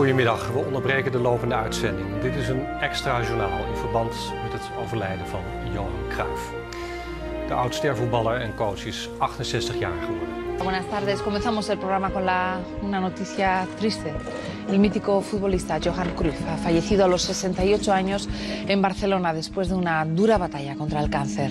Goedemiddag, we onderbreken de lopende uitzending. Dit is een extra journaal in verband met het overlijden van Johan Cruijff. De oud-stervoetballer en coach is 68 jaar geworden. Buenas tardes, comenzamos el programa con la, una noticia triste. El mítico futbolista Johan Cruyff ha fallecido a los 68 años en Barcelona después de una dura batalla contra el cáncer.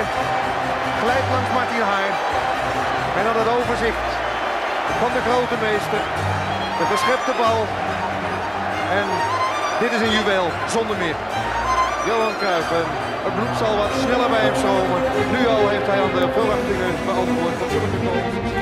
Kijken. Glijdt langs Martin Haar. En dan het overzicht van de grote meester. De geschepte bal. En dit is een juweel, zonder meer. Johan Cruijff. Het bloed zal wat sneller bij hem stromen. Nu al heeft hij aan de verwachtingen beantwoord van goals.